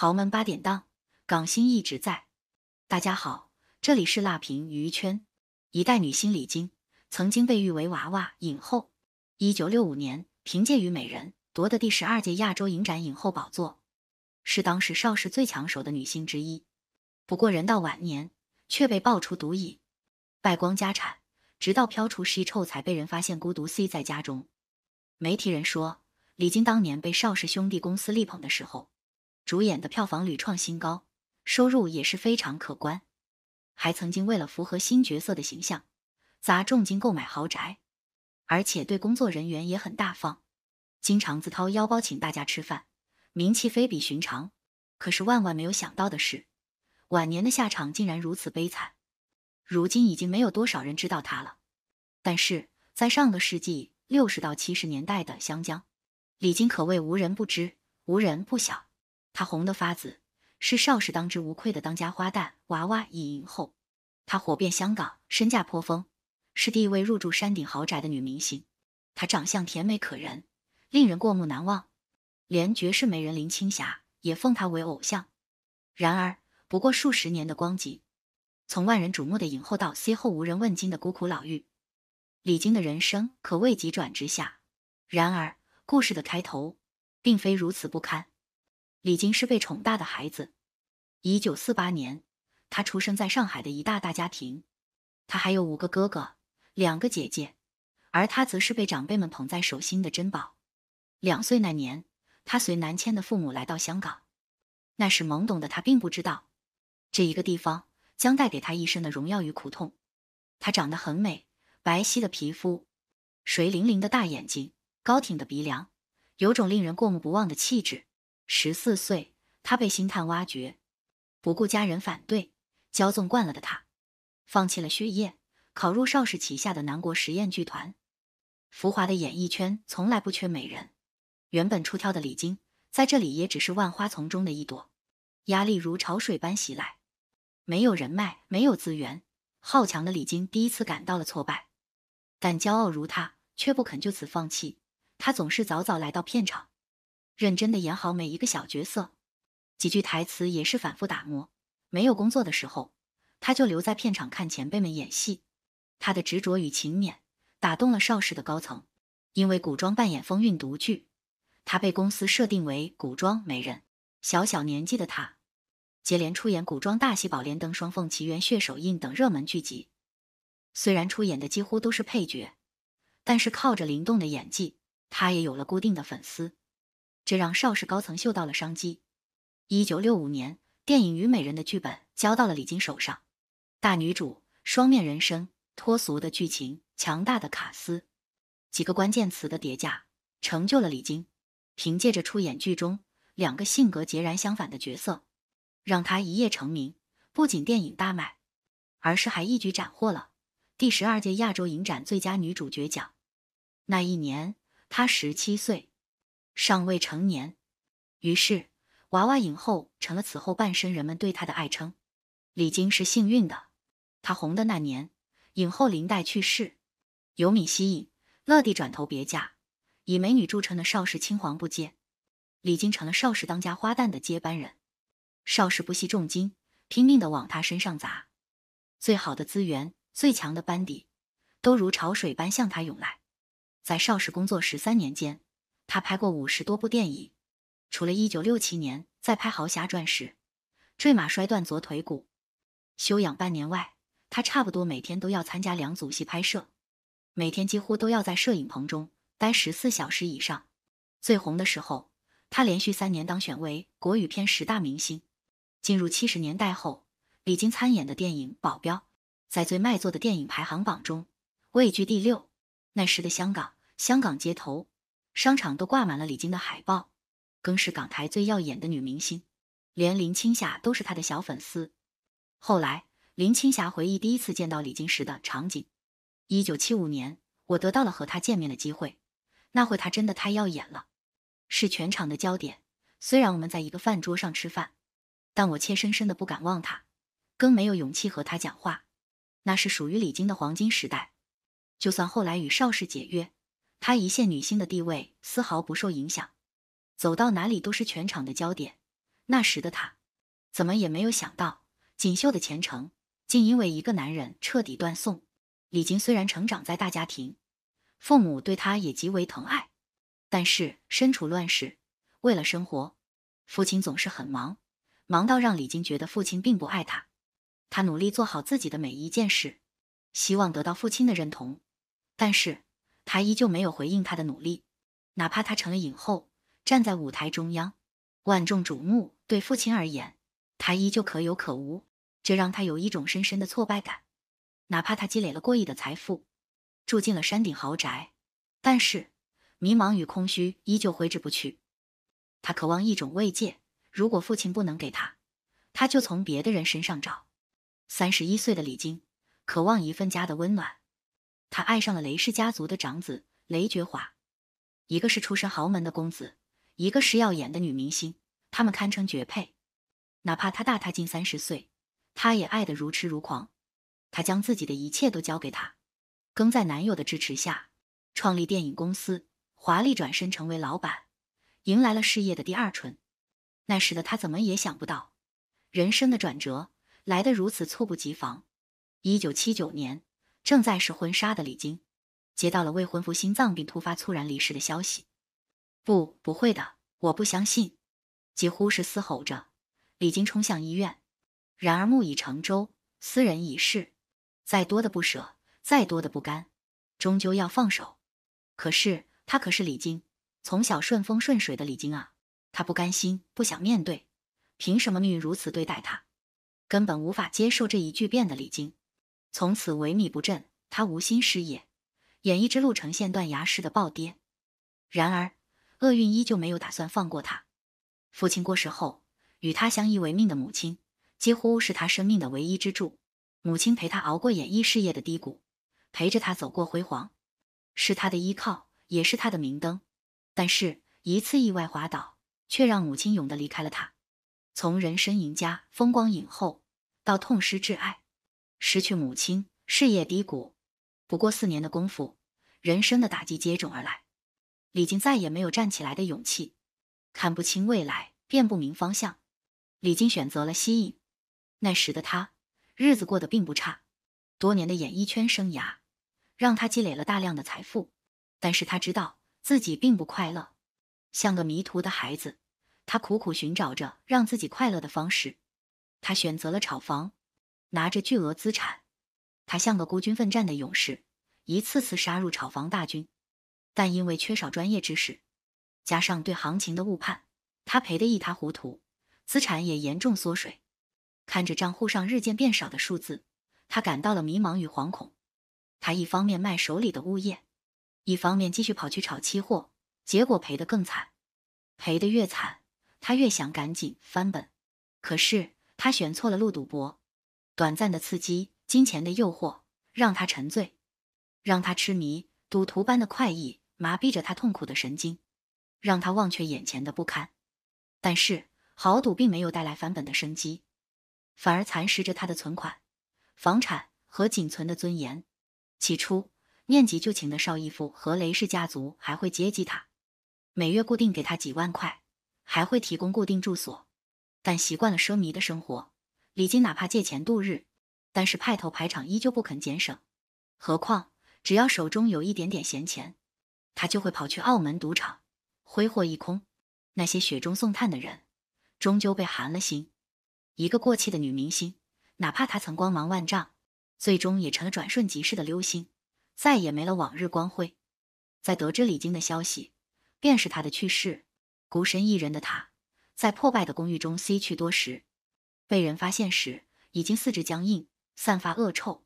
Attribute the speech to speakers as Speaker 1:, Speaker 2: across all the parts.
Speaker 1: 豪门八点档，港星一直在。大家好，这里是辣评娱圈。一代女星李菁曾经被誉为娃娃影后。一九六五年，凭借《虞美人》夺得第十二届亚洲影展影后宝座，是当时邵氏最抢手的女星之一。不过人到晚年，却被爆出毒瘾，败光家产，直到飘出尸臭才被人发现孤独 C 在家中。媒体人说，李菁当年被邵氏兄弟公司力捧的时候。主演的票房屡创新高，收入也是非常可观，还曾经为了符合新角色的形象，砸重金购买豪宅，而且对工作人员也很大方，经常自掏腰包请大家吃饭，名气非比寻常。可是万万没有想到的是，晚年的下场竟然如此悲惨。如今已经没有多少人知道他了，但是在上个世纪六十到七十年代的湘江，李菁可谓无人不知，无人不晓。她红得发紫，是邵氏当之无愧的当家花旦、娃娃影后。她火遍香港，身价颇丰，是第一位入住山顶豪宅的女明星。她长相甜美可人，令人过目难忘，连绝世美人林青霞也奉她为偶像。然而，不过数十年的光景，从万人瞩目的影后到 C 后无人问津的孤苦老妪，李菁的人生可谓急转直下。然而，故事的开头并非如此不堪。李菁是被宠大的孩子。一九四八年，他出生在上海的一大大家庭，他还有五个哥哥，两个姐姐，而他则是被长辈们捧在手心的珍宝。两岁那年，他随南迁的父母来到香港。那时懵懂的他并不知道，这一个地方将带给他一生的荣耀与苦痛。她长得很美，白皙的皮肤，水灵灵的大眼睛，高挺的鼻梁，有种令人过目不忘的气质。十四岁，他被星探挖掘，不顾家人反对，骄纵惯了的他，放弃了学业，考入邵氏旗下的南国实验剧团。浮华的演艺圈从来不缺美人，原本出挑的李菁，在这里也只是万花丛中的一朵。压力如潮水般袭来，没有人脉，没有资源，好强的李菁第一次感到了挫败。但骄傲如他，却不肯就此放弃。他总是早早来到片场。认真的演好每一个小角色，几句台词也是反复打磨。没有工作的时候，他就留在片场看前辈们演戏。他的执着与勤勉打动了邵氏的高层，因为古装扮演风韵独具，他被公司设定为古装美人。小小年纪的他，接连出演古装大戏《宝莲灯》《双凤奇缘》《血手印》等热门剧集。虽然出演的几乎都是配角，但是靠着灵动的演技，他也有了固定的粉丝。这让邵氏高层嗅到了商机。一九六五年，电影《虞美人》的剧本交到了李菁手上。大女主、双面人生、脱俗的剧情、强大的卡司，几个关键词的叠加，成就了李菁。凭借着出演剧中两个性格截然相反的角色，让她一夜成名。不仅电影大卖，而是还一举斩获了第十二届亚洲影展最佳女主角奖。那一年，她十七岁。尚未成年，于是娃娃影后成了此后半生人们对她的爱称。李菁是幸运的，她红的那年，影后林黛去世，尤敏息影，乐蒂转投别嫁，以美女著称的邵氏青黄不接，李菁成了邵氏当家花旦的接班人。邵氏不惜重金，拼命的往她身上砸，最好的资源、最强的班底，都如潮水般向她涌来。在邵氏工作十三年间。他拍过五十多部电影，除了一九六七年在拍《豪侠传》时坠马摔断左腿骨休养半年外，他差不多每天都要参加两组戏拍摄，每天几乎都要在摄影棚中待十四小时以上。最红的时候，他连续三年当选为国语片十大明星。进入七十年代后，李菁参演的电影《保镖》在最卖座的电影排行榜中位居第六。那时的香港，香港街头。商场都挂满了李菁的海报，更是港台最耀眼的女明星，连林青霞都是她的小粉丝。后来，林青霞回忆第一次见到李菁时的场景：一九七五年，我得到了和她见面的机会，那会她真的太耀眼了，是全场的焦点。虽然我们在一个饭桌上吃饭，但我怯生生的不敢望她，更没有勇气和她讲话。那是属于李菁的黄金时代，就算后来与邵氏解约。她一线女星的地位丝毫不受影响，走到哪里都是全场的焦点。那时的她，怎么也没有想到，锦绣的前程竟因为一个男人彻底断送。李晶虽然成长在大家庭，父母对她也极为疼爱，但是身处乱世，为了生活，父亲总是很忙，忙到让李晶觉得父亲并不爱她。她努力做好自己的每一件事，希望得到父亲的认同，但是他依旧没有回应他的努力。哪怕他成了影后，站在舞台中央，万众瞩目，对父亲而言，他依旧可有可无，这让他有一种深深的挫败感。哪怕他积累了过亿的财富，住进了山顶豪宅，但是迷茫与空虚依旧挥之不去。他渴望一种慰藉，如果父亲不能给他，他就从别的人身上找。三十一岁的李菁渴望一份家的温暖，她爱上了雷氏家族的长子雷觉华。一个是出身豪门的公子，一个是耀眼的女明星，他们堪称绝配。哪怕他大他近三十岁，他也爱得如痴如狂。他将自己的一切都交给他，更在男友的支持下创立电影公司，华丽转身成为老板，迎来了事业的第二春。那时的他怎么也想不到，人生的转折来得如此猝不及防。一九七九年，正在试婚纱的李晶。接到了未婚夫心脏病突发猝然离世的消息，不，不会的，我不相信！几乎是嘶吼着，李晶冲向医院。然而木已成舟，斯人已逝，再多的不舍，再多的不甘，终究要放手。可是他可是李晶，从小顺风顺水的李晶啊，他不甘心，不想面对，凭什么命运如此对待他？根本无法接受这一巨变的李晶，从此萎靡不振，他无心事业。演艺之路呈现断崖式的暴跌，然而厄运依旧没有打算放过他。父亲过世后，与他相依为命的母亲几乎是他生命的唯一支柱。母亲陪他熬过演艺事业的低谷，陪着他走过辉煌，是他的依靠，也是他的明灯。但是，一次意外滑倒，却让母亲永的离开了他。从人生赢家、风光影后，到痛失挚爱，失去母亲，事业低谷。不过四年的功夫，人生的打击接踵而来，李晶再也没有站起来的勇气。看不清未来，辨不明方向，李晶选择了息影。那时的他，日子过得并不差，多年的演艺圈生涯让他积累了大量的财富。但是他知道自己并不快乐，像个迷途的孩子，他苦苦寻找着让自己快乐的方式。他选择了炒房，拿着巨额资产。他像个孤军奋战的勇士，一次次杀入炒房大军，但因为缺少专业知识，加上对行情的误判，他赔得一塌糊涂，资产也严重缩水。看着账户上日渐变少的数字，他感到了迷茫与惶恐。他一方面卖手里的物业，一方面继续跑去炒期货，结果赔得更惨。赔得越惨，他越想赶紧翻本。可是他选错了路，赌博，短暂的刺激。金钱的诱惑让他沉醉，让他痴迷，赌徒般的快意麻痹着他痛苦的神经，让他忘却眼前的不堪。但是豪赌并没有带来翻本的生机，反而蚕食着他的存款、房产和仅存的尊严。起初，念及旧情的邵义夫和雷氏家族还会接济他，每月固定给他几万块，还会提供固定住所。但习惯了奢靡的生活，李金哪怕借钱度日。但是派头排场依旧不肯减省，何况只要手中有一点点闲钱，他就会跑去澳门赌场挥霍一空。那些雪中送炭的人，终究被寒了心。一个过气的女明星，哪怕她曾光芒万丈，最终也成了转瞬即逝的流星，再也没了往日光辉。在得知李晶的消息，便是她的去世。孤身一人的她，在破败的公寓中吸去多时，被人发现时，已经四肢僵硬。散发恶臭，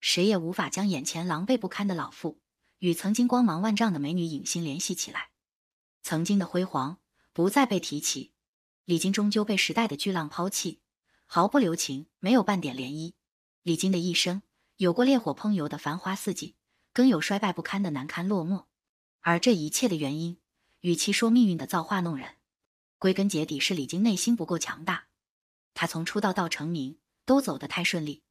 Speaker 1: 谁也无法将眼前狼狈不堪的老妇与曾经光芒万丈的美女影星联系起来。曾经的辉煌不再被提起，李晶终究被时代的巨浪抛弃，毫不留情，没有半点涟漪。李晶的一生有过烈火烹油的繁花似锦，更有衰败不堪的难堪落寞。而这一切的原因，与其说命运的造化弄人，归根结底是李晶内心不够强大。他从出道到成名都走得太顺利。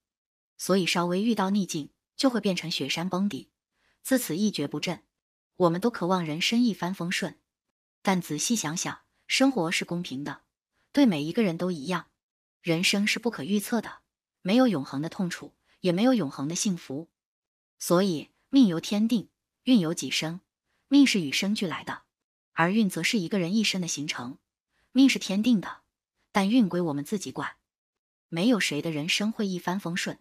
Speaker 1: 所以，稍微遇到逆境，就会变成雪山崩底，自此一蹶不振。我们都渴望人生一帆风顺，但仔细想想，生活是公平的，对每一个人都一样。人生是不可预测的，没有永恒的痛楚，也没有永恒的幸福。所以，命由天定，运由己生。命是与生俱来的，而运则是一个人一生的形成。命是天定的，但运归我们自己管。没有谁的人生会一帆风顺。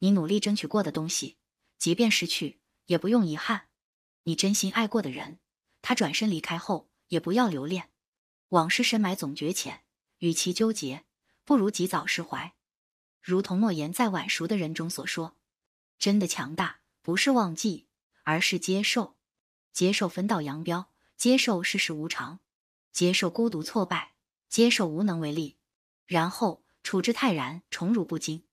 Speaker 1: 你努力争取过的东西，即便失去，也不用遗憾。你真心爱过的人，他转身离开后，也不要留恋。往事深埋总觉浅，与其纠结，不如及早释怀。如同诺言在晚熟的人中所说：“真的强大，不是忘记，而是接受。接受分道扬镳，接受世事无常，接受孤独挫败，接受无能为力，然后处之泰然，宠辱不惊。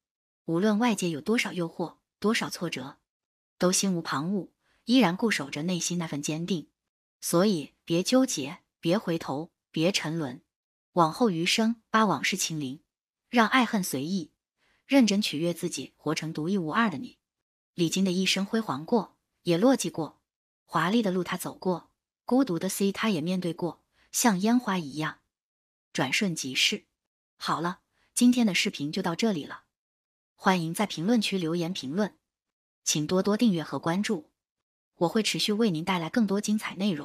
Speaker 1: 无论外界有多少诱惑，多少挫折，都心无旁骛，依然固守着内心那份坚定。所以，别纠结，别回头。”别沉沦，往后余生把往事清零，让爱恨随意，认真取悦自己，活成独一无二的你。李菁的一生辉煌过，也落寂过，华丽的路他走过，孤独的 C 他也面对过，像烟花一样，转瞬即逝。好了，今天的视频就到这里了，欢迎在评论区留言评论，请多多订阅和关注，我会持续为您带来更多精彩内容。